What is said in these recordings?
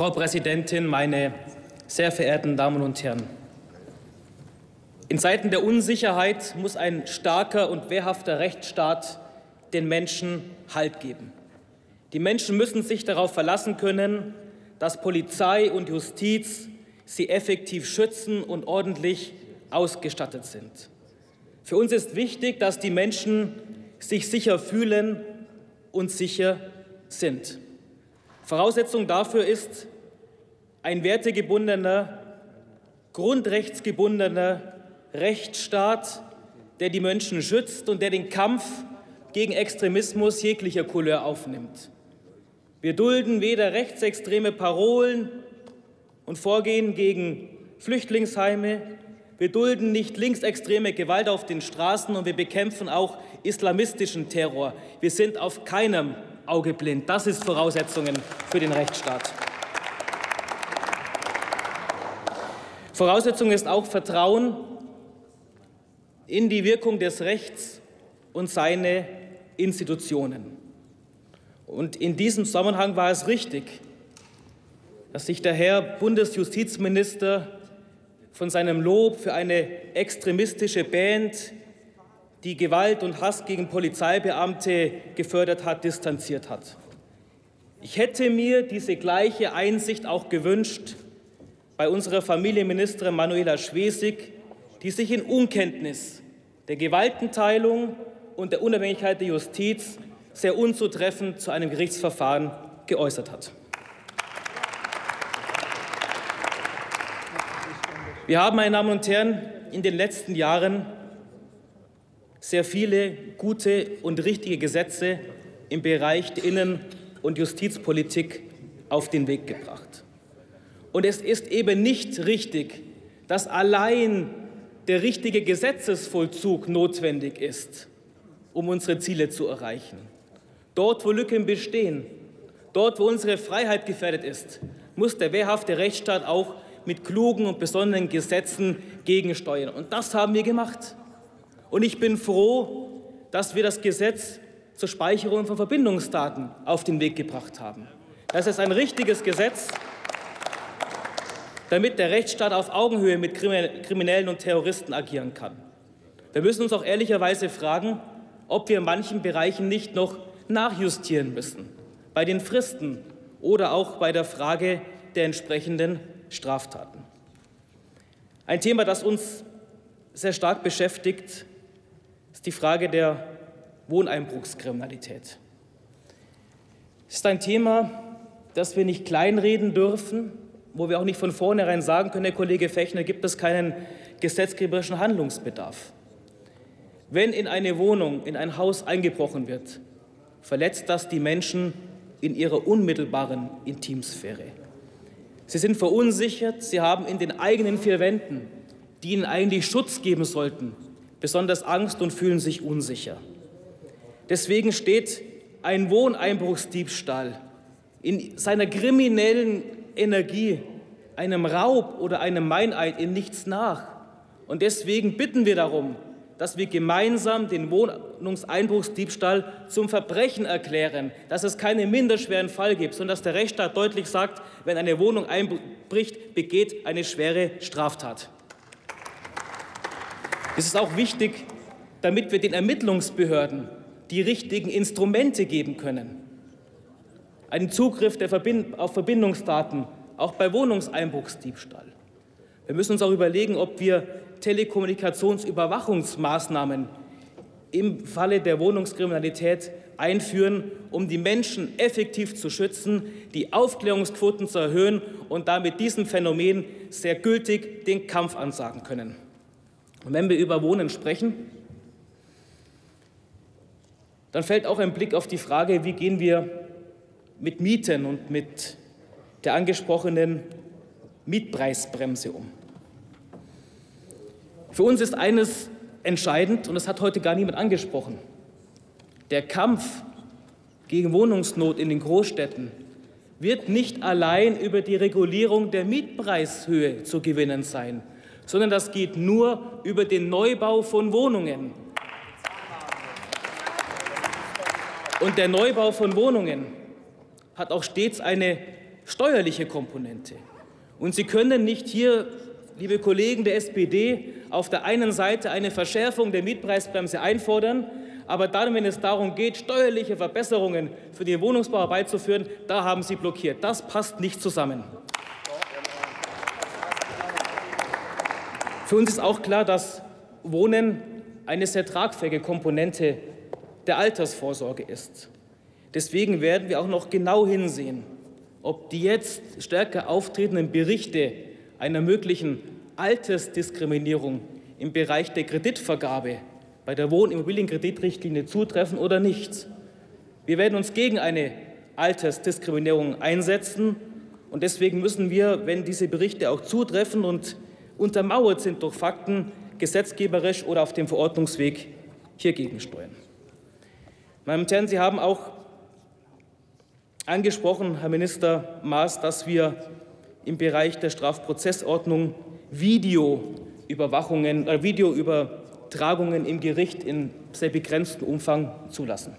Frau Präsidentin, meine sehr verehrten Damen und Herren! In Zeiten der Unsicherheit muss ein starker und wehrhafter Rechtsstaat den Menschen Halt geben. Die Menschen müssen sich darauf verlassen können, dass Polizei und Justiz sie effektiv schützen und ordentlich ausgestattet sind. Für uns ist wichtig, dass die Menschen sich sicher fühlen und sicher sind. Voraussetzung dafür ist ein wertegebundener, grundrechtsgebundener Rechtsstaat, der die Menschen schützt und der den Kampf gegen Extremismus jeglicher Couleur aufnimmt. Wir dulden weder rechtsextreme Parolen und Vorgehen gegen Flüchtlingsheime, wir dulden nicht linksextreme Gewalt auf den Straßen und wir bekämpfen auch islamistischen Terror. Wir sind auf keinem Auge blind. Das ist Voraussetzungen für den Rechtsstaat. Voraussetzung ist auch Vertrauen in die Wirkung des Rechts und seine Institutionen. Und in diesem Zusammenhang war es richtig, dass sich der Herr Bundesjustizminister von seinem Lob für eine extremistische Band, die Gewalt und Hass gegen Polizeibeamte gefördert hat, distanziert hat. Ich hätte mir diese gleiche Einsicht auch gewünscht bei unserer Familienministerin Manuela Schwesig, die sich in Unkenntnis der Gewaltenteilung und der Unabhängigkeit der Justiz sehr unzutreffend zu einem Gerichtsverfahren geäußert hat. Wir haben, meine Damen und Herren, in den letzten Jahren sehr viele gute und richtige Gesetze im Bereich der Innen- und Justizpolitik auf den Weg gebracht. Und es ist eben nicht richtig, dass allein der richtige Gesetzesvollzug notwendig ist, um unsere Ziele zu erreichen. Dort, wo Lücken bestehen, dort, wo unsere Freiheit gefährdet ist, muss der wehrhafte Rechtsstaat auch mit klugen und besonderen Gesetzen gegensteuern. Und das haben wir gemacht. Und ich bin froh, dass wir das Gesetz zur Speicherung von Verbindungsdaten auf den Weg gebracht haben. Das ist ein richtiges Gesetz damit der Rechtsstaat auf Augenhöhe mit Kriminellen und Terroristen agieren kann. Wir müssen uns auch ehrlicherweise fragen, ob wir in manchen Bereichen nicht noch nachjustieren müssen, bei den Fristen oder auch bei der Frage der entsprechenden Straftaten. Ein Thema, das uns sehr stark beschäftigt, ist die Frage der Wohneinbruchskriminalität. Es ist ein Thema, das wir nicht kleinreden dürfen, wo wir auch nicht von vornherein sagen können, Herr Kollege Fechner, gibt es keinen gesetzgeberischen Handlungsbedarf. Wenn in eine Wohnung, in ein Haus eingebrochen wird, verletzt das die Menschen in ihrer unmittelbaren Intimsphäre. Sie sind verunsichert, sie haben in den eigenen vier Wänden, die ihnen eigentlich Schutz geben sollten, besonders Angst und fühlen sich unsicher. Deswegen steht ein Wohneinbruchsdiebstahl in seiner kriminellen Energie einem Raub oder einem Meineid in nichts nach. Und deswegen bitten wir darum, dass wir gemeinsam den Wohnungseinbruchsdiebstahl zum Verbrechen erklären, dass es keinen minderschweren Fall gibt, sondern dass der Rechtsstaat deutlich sagt, wenn eine Wohnung einbricht, begeht eine schwere Straftat. Es ist auch wichtig, damit wir den Ermittlungsbehörden die richtigen Instrumente geben können. Einen Zugriff auf Verbindungsdaten auch bei Wohnungseinbruchsdiebstahl. Wir müssen uns auch überlegen, ob wir Telekommunikationsüberwachungsmaßnahmen im Falle der Wohnungskriminalität einführen, um die Menschen effektiv zu schützen, die Aufklärungsquoten zu erhöhen und damit diesem Phänomen sehr gültig den Kampf ansagen können. Und wenn wir über Wohnen sprechen, dann fällt auch ein Blick auf die Frage, wie gehen wir mit Mieten und mit der angesprochenen Mietpreisbremse um. Für uns ist eines entscheidend, und das hat heute gar niemand angesprochen. Der Kampf gegen Wohnungsnot in den Großstädten wird nicht allein über die Regulierung der Mietpreishöhe zu gewinnen sein, sondern das geht nur über den Neubau von Wohnungen. Und der Neubau von Wohnungen hat auch stets eine steuerliche Komponente. Und Sie können nicht hier, liebe Kollegen der SPD, auf der einen Seite eine Verschärfung der Mietpreisbremse einfordern, aber dann, wenn es darum geht, steuerliche Verbesserungen für die Wohnungsbau herbeizuführen, da haben Sie blockiert. Das passt nicht zusammen. Für uns ist auch klar, dass Wohnen eine sehr tragfähige Komponente der Altersvorsorge ist. Deswegen werden wir auch noch genau hinsehen, ob die jetzt stärker auftretenden Berichte einer möglichen Altersdiskriminierung im Bereich der Kreditvergabe bei der Wohnimmobilienkreditrichtlinie zutreffen oder nicht. Wir werden uns gegen eine Altersdiskriminierung einsetzen. Und deswegen müssen wir, wenn diese Berichte auch zutreffen und untermauert sind durch Fakten, gesetzgeberisch oder auf dem Verordnungsweg hier gegensteuern. Meine Damen und Herren, Sie haben auch angesprochen, Herr Minister Maas, dass wir im Bereich der Strafprozessordnung Videoüberwachungen, äh, Videoübertragungen im Gericht in sehr begrenztem Umfang zulassen.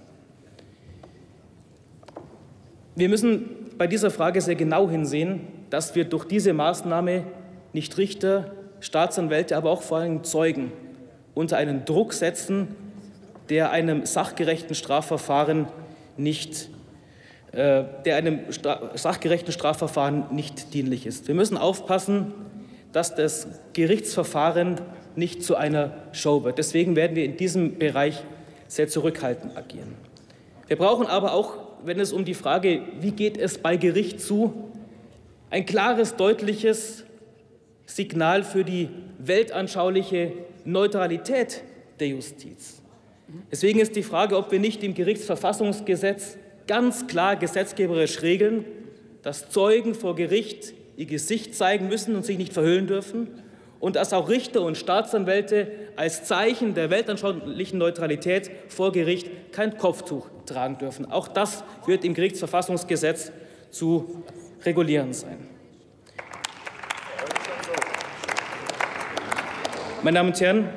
Wir müssen bei dieser Frage sehr genau hinsehen, dass wir durch diese Maßnahme nicht Richter, Staatsanwälte, aber auch vor allem Zeugen unter einen Druck setzen, der einem sachgerechten Strafverfahren nicht äh, der einem sachgerechten Strafverfahren nicht dienlich ist. Wir müssen aufpassen, dass das Gerichtsverfahren nicht zu einer Show wird. Deswegen werden wir in diesem Bereich sehr zurückhaltend agieren. Wir brauchen aber auch, wenn es um die Frage, wie geht es bei Gericht zu, ein klares, deutliches Signal für die weltanschauliche Neutralität der Justiz. Deswegen ist die Frage, ob wir nicht im Gerichtsverfassungsgesetz ganz klar gesetzgeberisch regeln, dass Zeugen vor Gericht ihr Gesicht zeigen müssen und sich nicht verhüllen dürfen und dass auch Richter und Staatsanwälte als Zeichen der weltanschaulichen Neutralität vor Gericht kein Kopftuch tragen dürfen. Auch das wird im Gerichtsverfassungsgesetz zu regulieren sein. Meine Damen und Herren,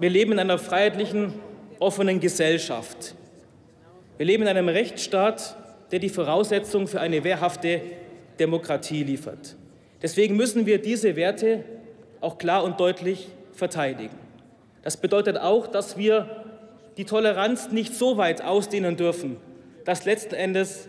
wir leben in einer freiheitlichen, offenen Gesellschaft. Wir leben in einem Rechtsstaat, der die Voraussetzung für eine wehrhafte Demokratie liefert. Deswegen müssen wir diese Werte auch klar und deutlich verteidigen. Das bedeutet auch, dass wir die Toleranz nicht so weit ausdehnen dürfen, dass letzten Endes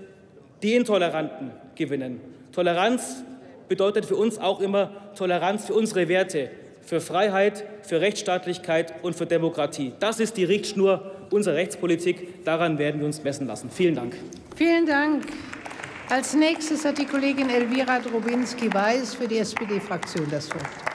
die Intoleranten gewinnen. Toleranz bedeutet für uns auch immer Toleranz für unsere Werte, für Freiheit, für Rechtsstaatlichkeit und für Demokratie. Das ist die Richtschnur unserer Rechtspolitik. Daran werden wir uns messen lassen. Vielen Dank. Vielen Dank. Als nächstes hat die Kollegin Elvira Drobinski-Weiß für die SPD-Fraktion das Wort.